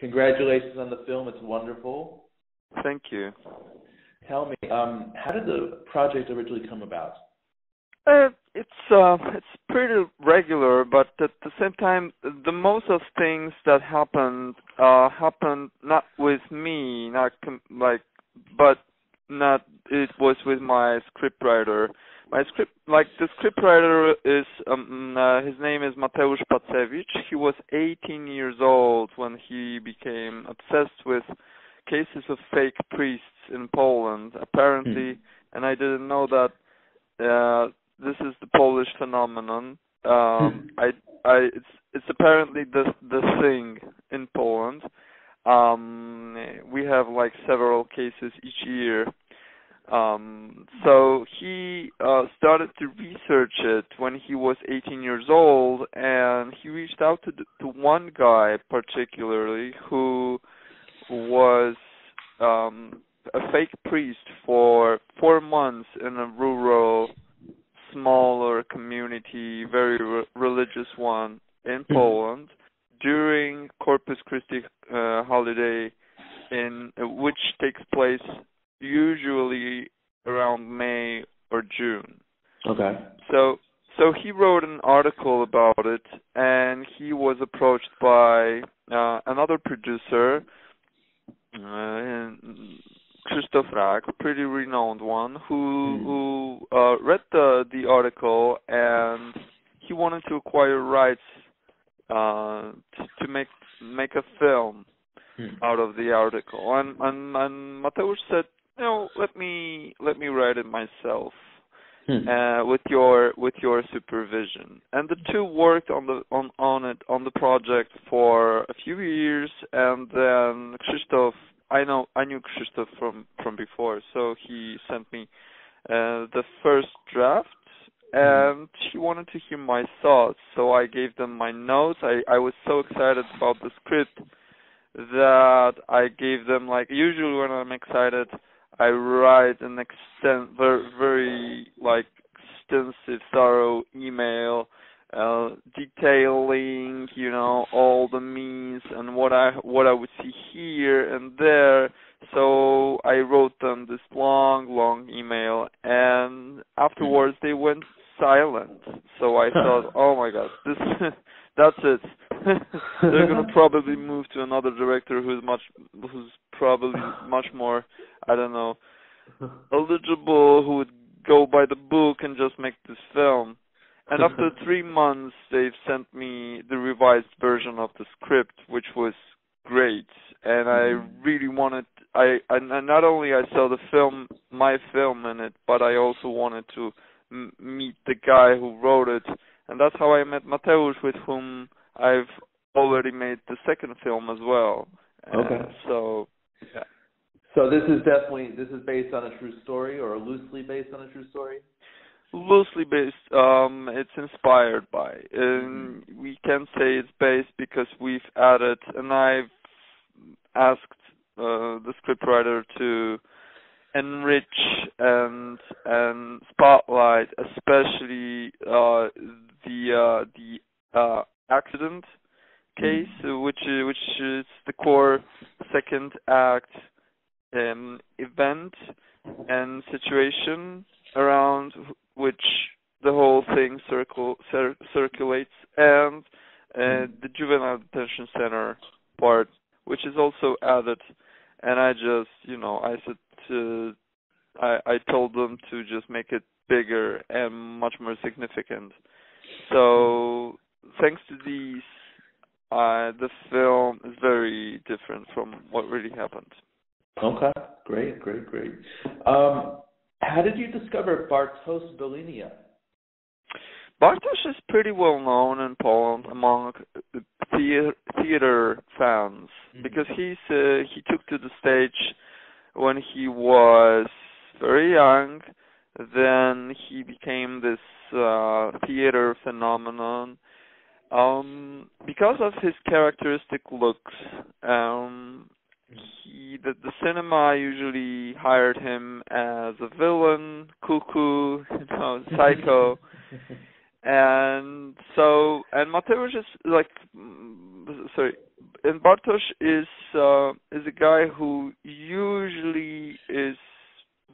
Congratulations on the film. It's wonderful. Thank you. Tell me, um, how did the project originally come about? Uh, it's uh, it's pretty regular, but at the same time, the most of things that happened uh, happened not with me, not com- like, but not it was with my scriptwriter. My script, like the scriptwriter is, um, uh, his name is Mateusz Pacewicz. He was 18 years old when he became obsessed with cases of fake priests in Poland. Apparently, mm. and I didn't know that. Uh, this is the Polish phenomenon. Um, I, I, it's it's apparently the the thing in Poland. Um, we have like several cases each year. Um, so he uh, started to research it when he was 18 years old, and he reached out to to one guy particularly who was um, a fake priest for four months in a rural, smaller community, very re- religious one in mm-hmm. Poland during Corpus Christi uh, holiday, in which takes place usually around May or June. Okay. So so he wrote an article about it, and he was approached by uh, another producer, uh, Krzysztof Rak, pretty renowned one, who mm. who uh, read the the article and he wanted to acquire rights uh, to, to make make a film mm. out of the article. And and and Mateusz said, know, let me let me write it myself. Hmm. Uh, with your with your supervision, and the two worked on the on on it on the project for a few years, and then Krzysztof I know I knew Krzysztof from from before, so he sent me uh, the first draft, mm-hmm. and he wanted to hear my thoughts. So I gave them my notes. I I was so excited about the script that I gave them like usually when I'm excited, I write an extent very very like extensive, thorough email uh, detailing, you know, all the means and what I what I would see here and there. So I wrote them this long, long email, and afterwards they went silent. So I thought, oh my god, this that's it. They're gonna probably move to another director who's much who's probably much more I don't know eligible, who would go by the book and just make this film and after three months, they've sent me the revised version of the script, which was great. And I mm-hmm. really wanted, I, and not only I saw the film, my film in it, but I also wanted to m- meet the guy who wrote it, and that's how I met Mateusz, with whom I've already made the second film as well. Okay. Uh, so. So this is definitely this is based on a true story, or loosely based on a true story loosely based um it's inspired by and mm-hmm. we can say it's based because we've added and i've asked uh, the scriptwriter to enrich and and spotlight especially uh the uh the uh accident case mm-hmm. which which is the core second act um event and situation around which the whole thing circle cir- circulates, and uh, the juvenile detention center part, which is also added. And I just, you know, I said to, I I told them to just make it bigger and much more significant. So thanks to these, uh, the film is very different from what really happened. Okay, great, great, great. Um, how did you discover Bartosz Bielenia? Bartosz is pretty well known in Poland among theater, theater fans mm-hmm. because he's uh, he took to the stage when he was very young. Then he became this uh, theater phenomenon um, because of his characteristic looks. Um, he the, the cinema usually hired him as a villain, cuckoo, you know, psycho. and so and Mateusz is like sorry, and Bartosz is uh, is a guy who usually is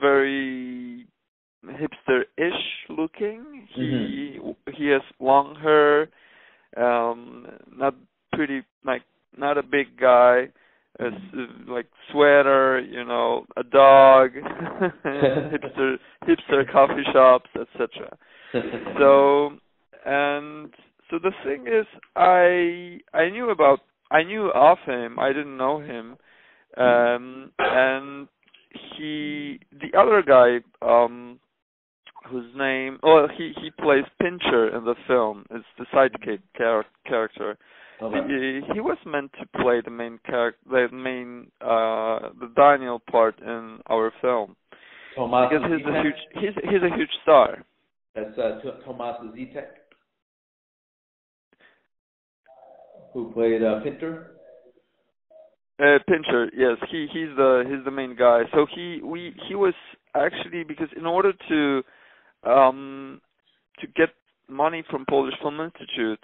very hipster-ish looking. He Mm-hmm. he has long hair, um, not pretty like not a big guy. A, s- like sweater, you know, a dog, hipster hipster coffee shops, etc. So and so the thing is, I I knew about I knew of him. I didn't know him, um, and he the other guy um whose name well he he plays Pincher in the film. It's the sidekick char- character. Okay. He, he was meant to play the main character, the main uh the Daniel part in our film Tomasz because he's a huge he's he's a huge star. That's uh, T- Tomasz Ziętek, who played uh, Pinter. Uh, Pincher, yes, he he's the he's the main guy. So he we he was actually because in order to um to get money from Polish Film Institute,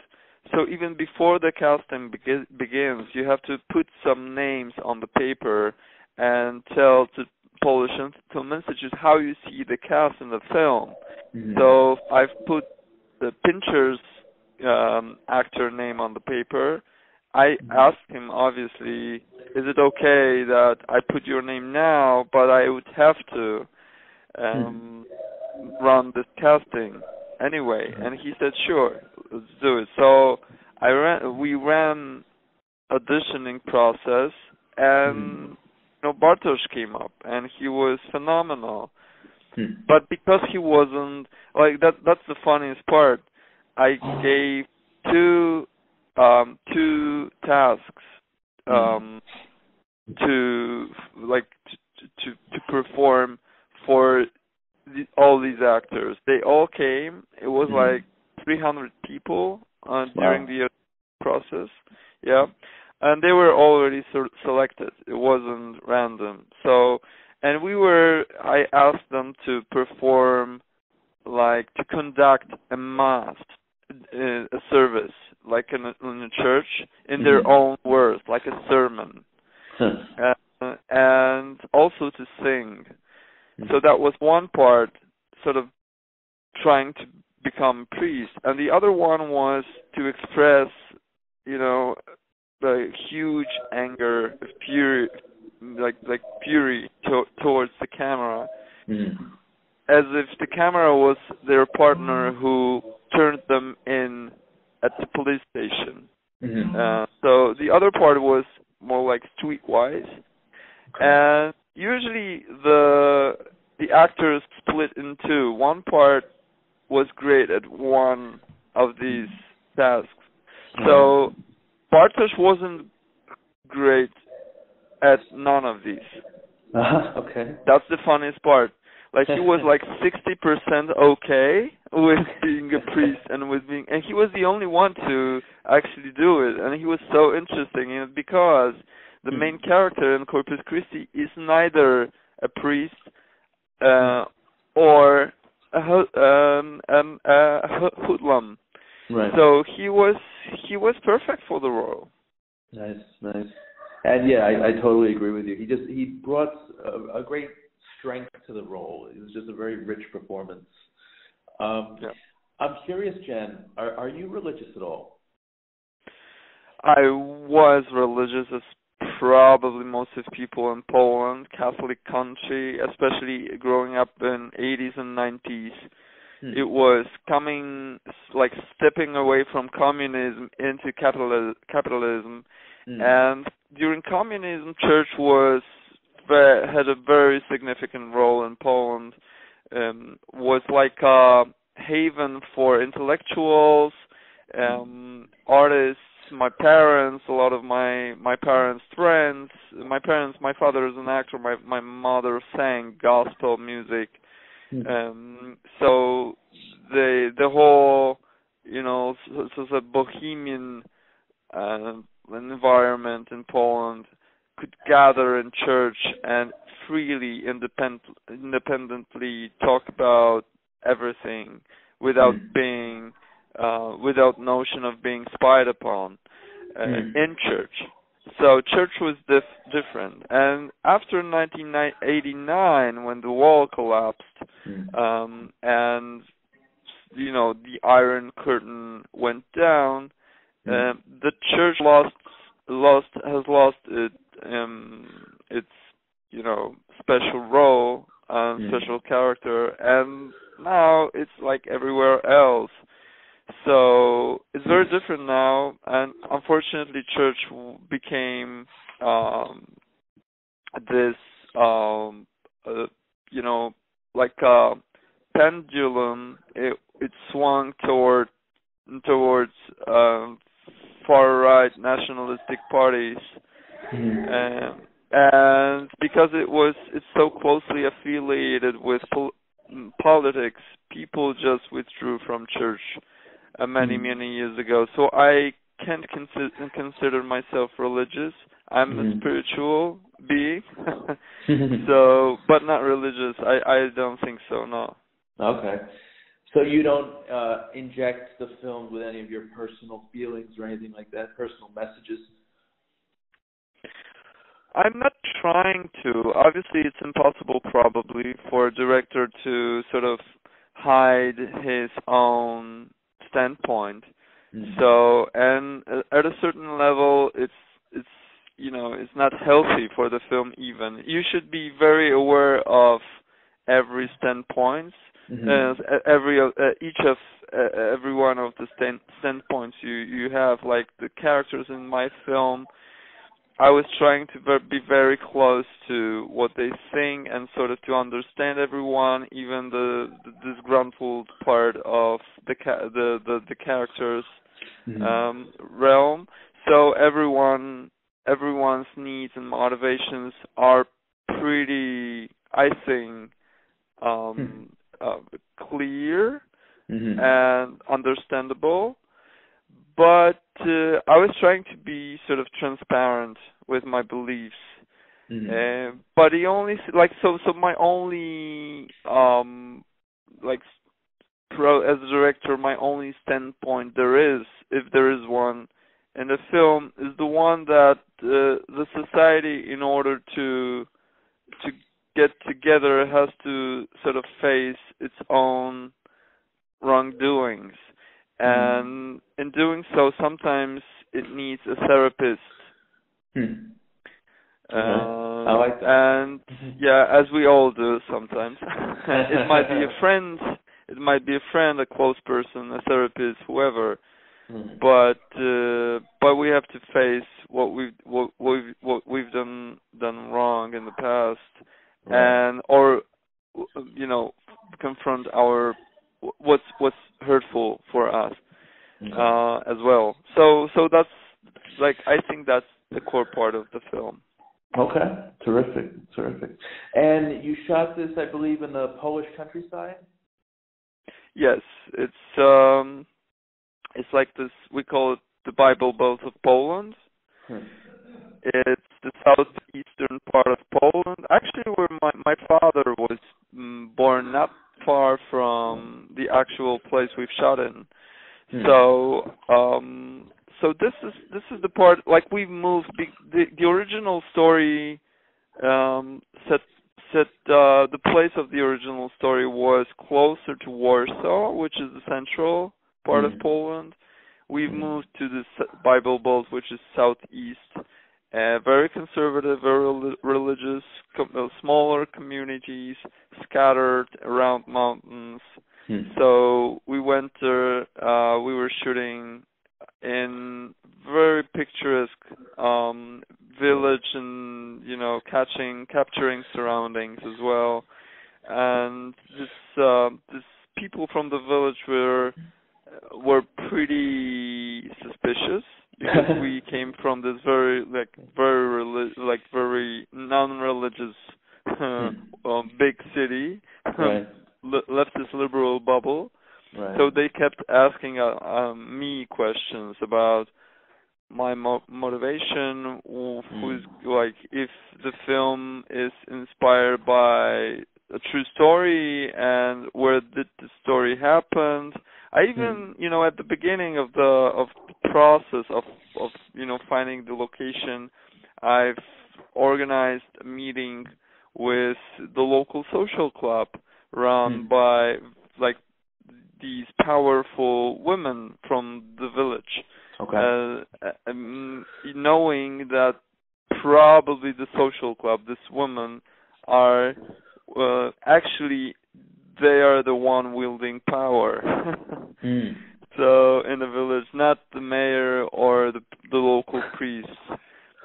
so even before the casting begi- begins, you have to put some names on the paper and tell to Polish Film Institute how you see the cast in the film. Mhm. So I've put the Pincher's um, actor name on the paper. I asked him obviously, is it okay that I put your name now, but I would have to um, run this casting anyway? And he said, sure, let's do it. So I ran. We ran auditioning process, and you know Bartosz came up, and he was phenomenal Hmm. but because he wasn't like that that's the funniest part i gave two um two tasks um to like to to, to perform for the, all these actors they all came it was Mhm. like 300 people uh, during Wow. the process yeah and they were already ser- selected it wasn't random so and we were i asked them to perform like to conduct a mass uh, a service like in a, in a church in their Mhm. own words like a sermon Huh. uh, and also to sing so that was one part sort of trying to become priest. And the other one was to express you know the huge anger fury like like fury to, towards the camera. Mhm. as if the camera was their partner who turned them in at the police station. Mhm. uh, so the other part was more like streetwise, and usually the the actors split in two. One part was great at one of these tasks, so Bartosz wasn't great at none of these. Uh-huh. Okay. That's the funniest part. Like he was like sixty percent okay with being a priest and with being, and he was the only one to actually do it, and he was so interesting in it because the Hmm. main character in Corpus Christi is neither a priest uh, or a um, um, a hoodlum. Right. So he was he was perfect for the role. Nice, nice. And yeah, I, I totally agree with you. He just he brought a, a great strength to the role. It was just a very rich performance. Um, Yeah. I'm curious, Jen. Are are you religious at all? I was religious as probably most of people in Poland, Catholic country, especially growing up in 80s and 90s. Hmm. It was coming like stepping away from communism into capital capitalism Hmm. and during communism church was had a very significant role in Poland um was like a haven for intellectuals um artists my parents a lot of my my parents friends my parents my father is an actor my my mother sang gospel music Hmm. um so the the whole you know so, so the bohemian uh, environment in Poland could gather in church and freely independent independently talk about everything without Hmm. being uh without notion of being spied upon uh, Hmm. in church so church was dif- different. And after 1989, when the wall collapsed, Mm. um, and you know the Iron Curtain went down, Mm. um, the church lost lost has lost it um its you know special role and Mm. special character and now it's like everywhere else so it's very different now and unfortunately church became um this um uh, you know like a pendulum. It it swung toward towards um far right nationalistic parties. Mhm. um, and because it was it's so closely affiliated with pol- mm, politics people just withdrew from church uh, many Mhm. many years ago so i can't consider consider myself religious i'm a Mhm. spiritual being so but not religious i i don't think so no Okay. So you don't uh, inject the film with any of your personal feelings or anything like that, personal messages. I'm not trying to. Obviously, it's impossible, probably, for a director to sort of hide his own standpoint. Mhm. So, and uh, at a certain level, it's it's you know it's not healthy for the film. Even you should be very aware of every standpoint, Mhm. uh, every uh, each of uh, every one of the stand standpoints you you have. Like the characters in my film, I was trying to be very close to what they think and sort of to understand everyone, even the, the disgruntled part of the ca- the, the the characters Mhm. um realm. So everyone everyone's needs and motivations are pretty I think um uh, clear Mhm. and understandable. But uh, I was trying to be sort of transparent with my beliefs. Mhm. Uh, but the only like so so my only um like pro as a director my only standpoint there is if there is one in the film is the one that uh, the society in order to to get together has to sort of face its own wrongdoings and in doing so sometimes it needs a therapist Hmm. uh, I like that. and yeah as we all do sometimes it might be a friend it might be a friend a close person a therapist whoever Mhm. but uh, but we have to face what we've what we've what we've done done wrong in the past Right. and or you know confront our what's what's hurtful for us Mhm. uh as well so so that's like i think that's the core part of the film Okay, terrific, terrific. And you shot this, I believe, in the Polish countryside. yes it's um it's like this we call it the bible belt of poland Hmm. it's the southeastern part of poland actually where my my father was mm, born not far from the actual place we've shot in Hmm. So um so this is this is the part like we've moved the the, the original story um set set uh the place of the original story was closer to Warsaw, which is the central part of Mhm. Poland. We've Mhm. moved to the Bible Belt, which is southeast. Uh, very conservative, very rel- religious, com- uh, smaller communities scattered around mountains. Hmm. So we went there. Uh, we were shooting in very picturesque um, village, and you know, catching, capturing surroundings as well. And this, uh, this people from the village were were pretty suspicious because we came from this very like very reli- like very non-religious um, big city Right. le- left this liberal bubble. Right. So they kept asking uh, um, me questions about my mo- motivation, wh- who's like if the film is inspired by a true story and where did the story happen. I even, you know, at the beginning of the of the process of of you know finding the location, I've organized a meeting with the local social club run Hmm. by like these powerful women from the village Okay. uh, um, knowing that probably the social club, this woman, are uh, actually they are the one wielding power. Mm. so in the village, not the mayor or the the local priest.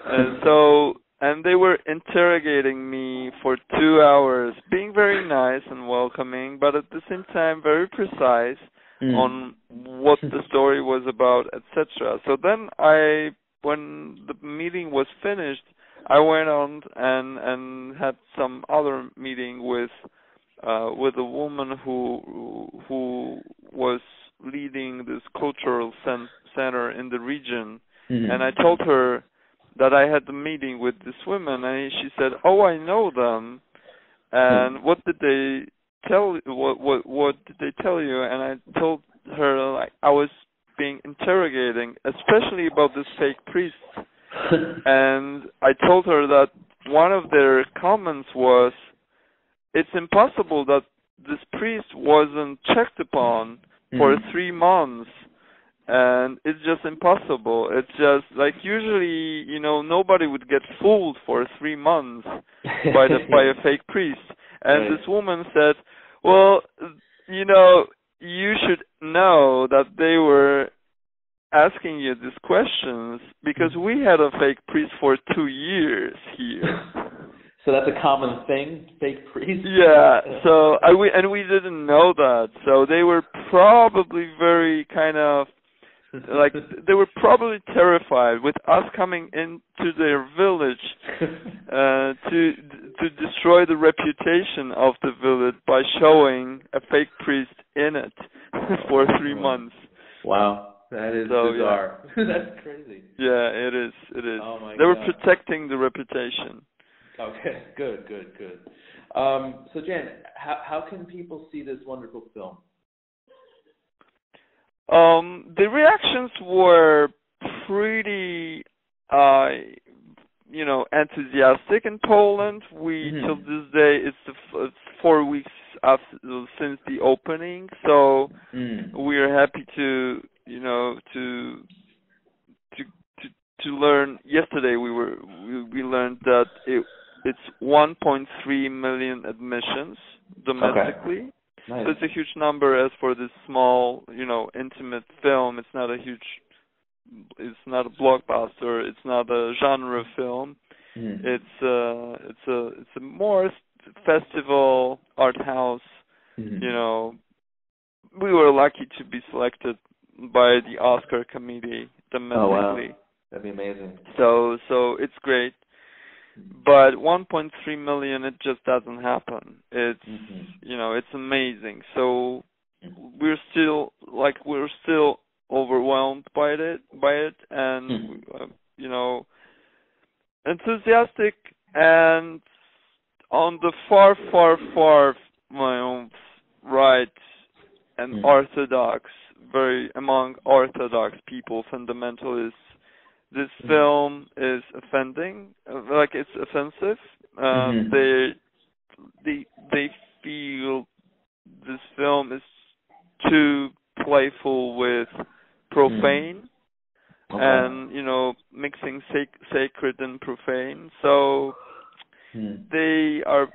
And so and they were interrogating me for two hours, being very nice and welcoming, but at the same time very precise Mm. on what the story was about, etc. So then I, when the meeting was finished, I went on and and had some other meeting with uh, with a woman who who was leading this cultural cen- center in the region, Mhm. and I told her that I had the meeting with this woman, and she said, "Oh, I know them." And what did they tell? What what what did they tell you? And I told her like I was being interrogating, especially about this fake priest. And I told her that one of their comments was, "It's impossible that this priest wasn't checked upon for Mhm. three months." and it's just impossible. It's just like usually, you know, nobody would get fooled for three months by the by a fake priest. And Right. this woman said, "Well, you know, you should know that they were asking you these questions because we had a fake priest for two years here." so that's a common thing, fake priests. yeah. So I we and we didn't know that. So they were probably very kind of like they were probably terrified with us coming into their village uh, to to destroy the reputation of the village by showing a fake priest in it for three months. wow, that is So, yeah. bizarre. that's crazy. Yeah, it is. It is. Oh my they were God. protecting the reputation. Okay, good, good, good. Um, so Jan, how how can people see this wonderful film? Um, the reactions were pretty, uh, you know, enthusiastic in Poland. We Mhm. till this day it's, the, it's four weeks after since the opening, so Mm. we are happy to, you know, to to to to learn. Yesterday we were we, we learned that it it's 1.3 million admissions domestically. Nice. So it's a huge number as for this small, you know, intimate film. It's not a huge, it's not a blockbuster. It's not a genre film. Mhm. It's uh it's a it's a more festival art house. Mhm. You know, we were lucky to be selected by the Oscar committee domestically. Oh, wow. That'd be amazing. So so it's great. But 1.3 million, it just doesn't happen. It's Mhm. you know it's amazing. So we're still like we're still overwhelmed by it by it and Mhm. uh, you know enthusiastic and on the far far far my own right and Mhm. orthodox very among orthodox people fundamentalists this Mhm. film is offending like it's offensive um Mhm. they they they feel this film is too playful with profane Okay. and you know mixing sac- sacred and profane so Mhm. they are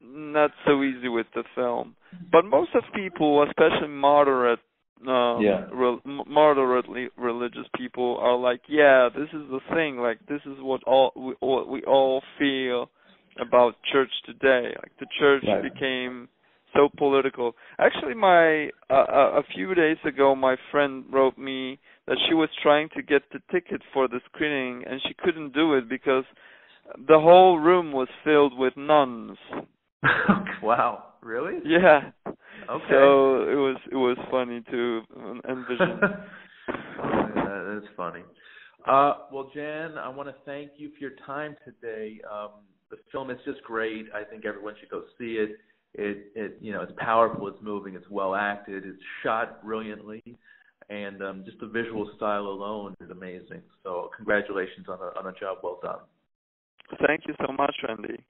not so easy with the film but most of people especially moderate um Yeah. re- moderately religious people are like yeah this is the thing like this is what all we, what we all feel about church today like the church Right. became so political actually my uh, uh, a few days ago my friend wrote me that she was trying to get the ticket for the screening and she couldn't do it because the whole room was filled with nuns wow. Really? yeah Okay. so it was it was funny to envision yeah, that's funny. Uh, well, Jan, I want to thank you for your time today. Um, the film is just great. I think everyone should go see it. It, it, you know, it's powerful. It's moving. It's well acted. It's shot brilliantly. and um, just the visual style alone is amazing. So congratulations on a on a job well done. Thank you so much, Randy.